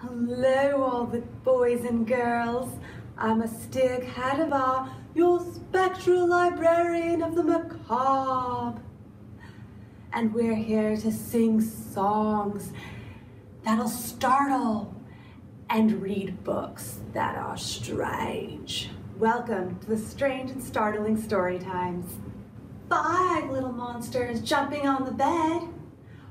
Hello, all the boys and girls. I'm Astig Hadavar, your spectral librarian of the macabre. And we're here to sing songs that'll startle and read books that are strange. Welcome to the strange and startling story times. Five little monsters jumping on the bed.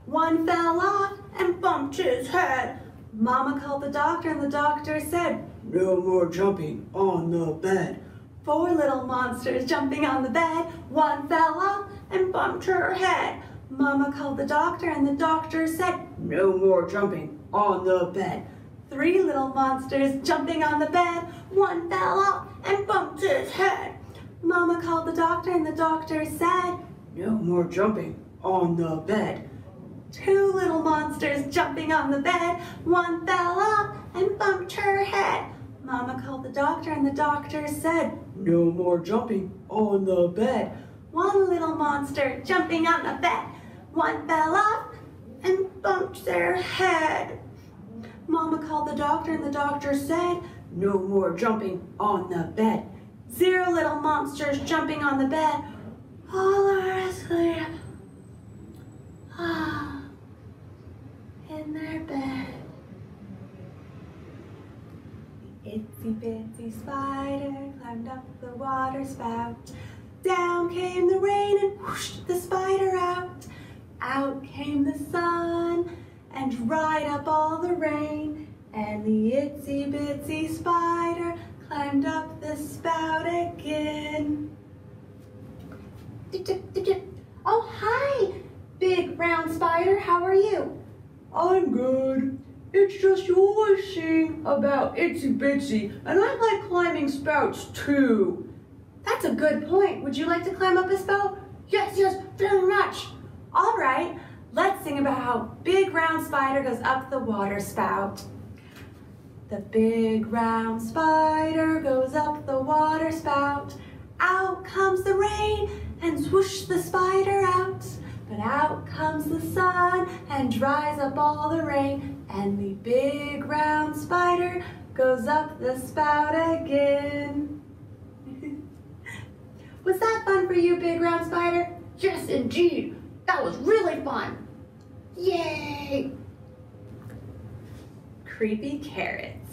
One fell off and bumped his head. Mama called the doctor, and the doctor said, No more jumping on the bed. Four little monsters jumping on the bed. One fell off and bumped her head. Mama called the doctor, and the doctor said, No more jumping on the bed. Three little monsters jumping on the bed. One fell off and bumped his head. Mama called the doctor, and the doctor said, No more jumping on the bed. Two little monsters jumping on the bed. One fell off and bumped her head. Mama called the doctor, and the doctor said, No more jumping on the bed. One little monster jumping on the bed. One fell off and bumped their head. Mama called the doctor, and the doctor said, No more jumping on the bed. Zero little monsters jumping on the bed. All are asleep. Ah, in their bed. The itsy bitsy spider climbed up the water spout. Down came the rain and whooshed the spider out. Out came the sun and dried up all the rain. And the itsy bitsy spider climbed up the spout again. Oh, hi, big round spider. How are you? I'm good. It's just you always sing about itsy bitsy, and I like climbing spouts too. That's a good point. Would you like to climb up a spout? Yes, yes, very much. All right, let's sing about how big round spider goes up the water spout. The big round spider goes up the water spout. Out comes the rain and swoosh the spider out. But out comes the sun and dries up all the rain. And the big round spider goes up the spout again. Was that fun for you, big round spider? Yes, indeed. That was really fun. Yay! Creepy Carrots.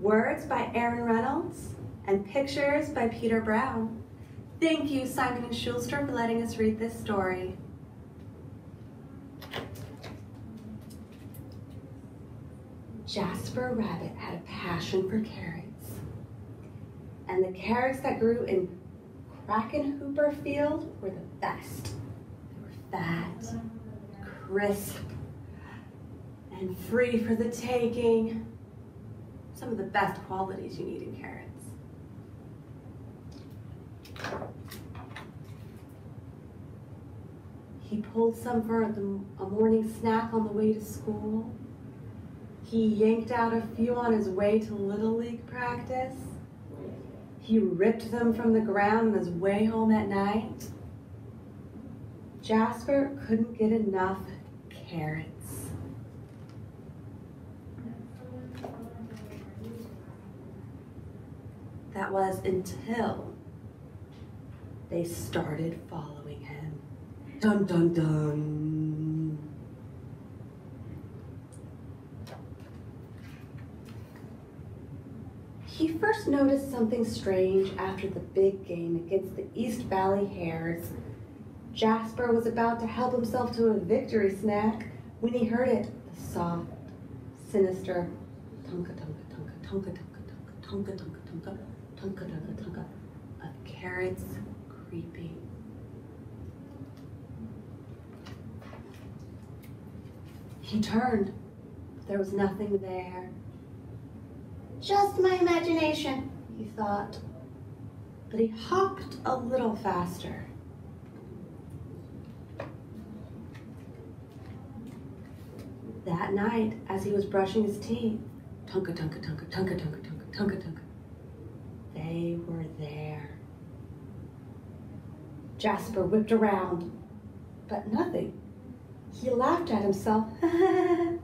Words by Aaron Reynolds and pictures by Peter Brown. Thank you, Simon and Schuster, for letting us read this story. Jasper Rabbit had a passion for carrots. And the carrots that grew in Crackenhopper Field were the best. They were fat, crisp, and free for the taking. Some of the best qualities you need in carrots. He pulled some for a morning snack on the way to school. He yanked out a few on his way to Little League practice. He ripped them from the ground on his way home at night. Jasper couldn't get enough carrots. That was until they started following him. Dun dun dun. He first noticed something strange after the big game against the East Valley Hares. Jasper was about to help himself to a victory snack when he heard it, the soft, sinister tunka tunka tunka tunka tunka tunka tunka tunka tunka tunka tunka of carrots creeping. He turned, but there was nothing there. Just my imagination, he thought. But he hopped a little faster. That night, as he was brushing his teeth, tunka tunka tunka tunka tunka tunka tunka tunka, they were there. Jasper whipped around, but nothing. He laughed at himself.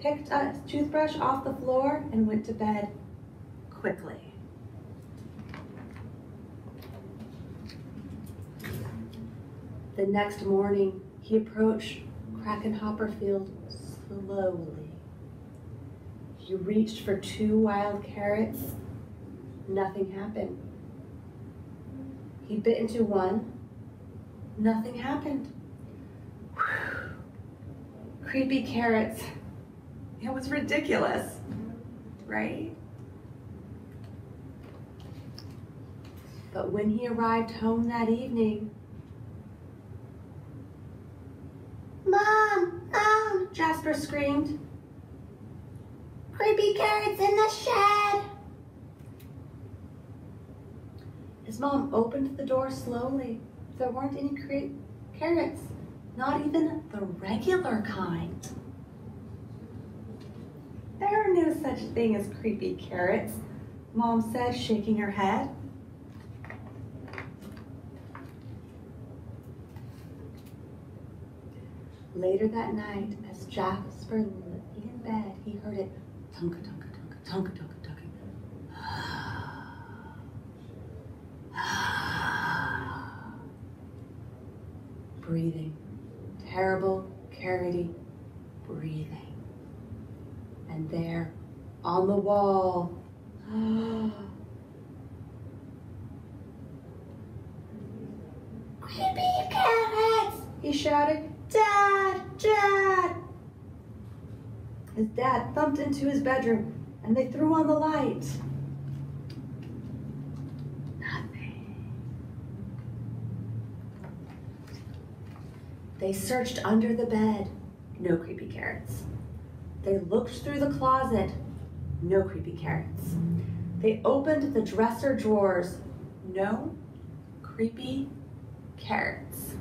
picked a toothbrush off the floor, and went to bed quickly. The next morning, he approached Crackenhopper Field slowly. He reached for two wild carrots. Nothing happened. He bit into one. Nothing happened. Whew. Creepy carrots. It was ridiculous, right? But when he arrived home that evening, Mom! Mom! Jasper screamed. Creepy carrots in the shed. His mom opened the door slowly. There weren't any cre- carrots, not even the regular kind. There are no such thing as creepy carrots, Mom said, shaking her head. Later that night, as Jasper lay in bed, he heard it tunka tunka tunka tunka tunka tunka. breathing, terrible, carroty breathing. And there, on the wall, Creepy carrots. he shouted, Dad, Dad! His dad thumped into his bedroom and they threw on the light. They searched under the bed. No creepy carrots. They looked through the closet. No creepy carrots. They opened the dresser drawers. No creepy carrots.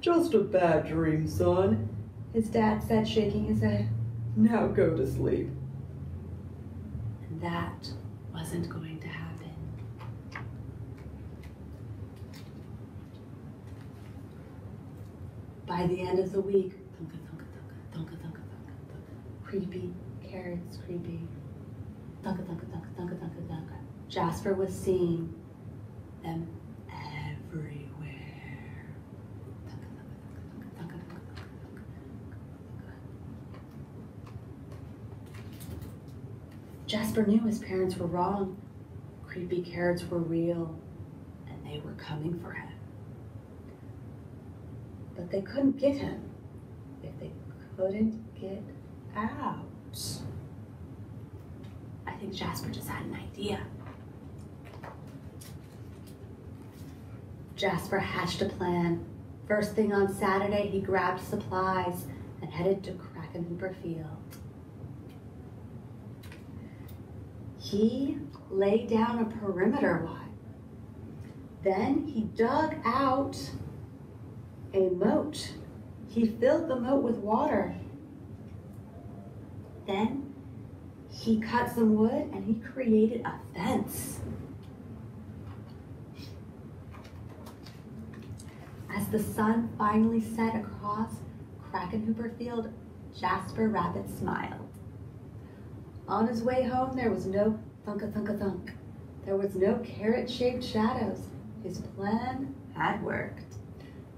Just a bad dream, son. His dad said, shaking his head. Now go to sleep. And that wasn't going to happen. By the end of the week, thunka, thunka, thunka, thunka, thunka, thunka, creepy, carrots, creepy, thunka, thunka, thunka, thunka, thunka, thunka. Jasper was seeing them everywhere. Thunka, thunka, thunka, thunka, thunka. Jasper knew his parents were wrong. Creepy carrots were real, and they were coming for him. But they couldn't get him if they couldn't get out. I think Jasper just had an idea. Jasper hatched a plan. First thing on Saturday, he grabbed supplies and headed to Crackenhopper Field. He laid down a perimeter wall. Then he dug out a moat. He filled the moat with water. Then he cut some wood and he created a fence. As the sun finally set across Crackenhopper Field, Jasper Rabbit smiled. On his way home, there was no thunka thunka thunk. There was no carrot shaped shadows. His plan had worked.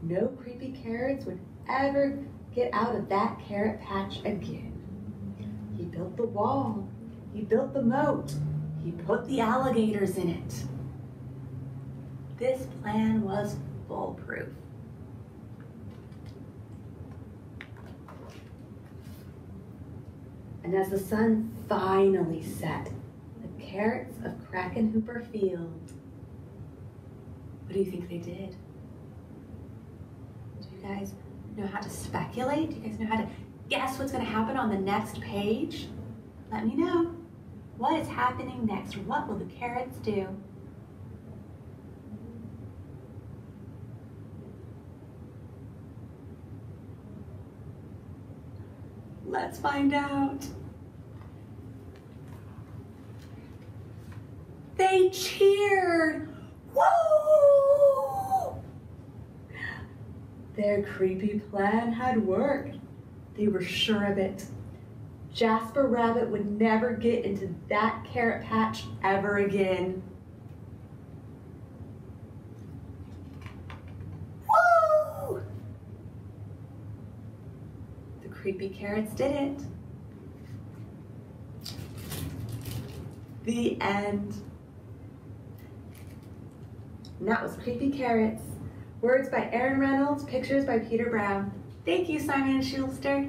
No creepy carrots would ever get out of that carrot patch again. He built the wall. He built the moat. He put the alligators in it. This plan was foolproof. And as the sun finally set, the carrots of Crackenhopper Field, what do you think they did? You guys know how to speculate? Do you guys know how to guess what's going to happen on the next page? Let me know. What is happening next? What will the carrots do? Let's find out. They cheered. Woo! Their creepy plan had worked. They were sure of it. Jasper Rabbit would never get into that carrot patch ever again. Woo! The creepy carrots did it. The end. And that was Creepy Carrots. Words by Aaron Reynolds, pictures by Peter Brown. Thank you, Simon Schuster.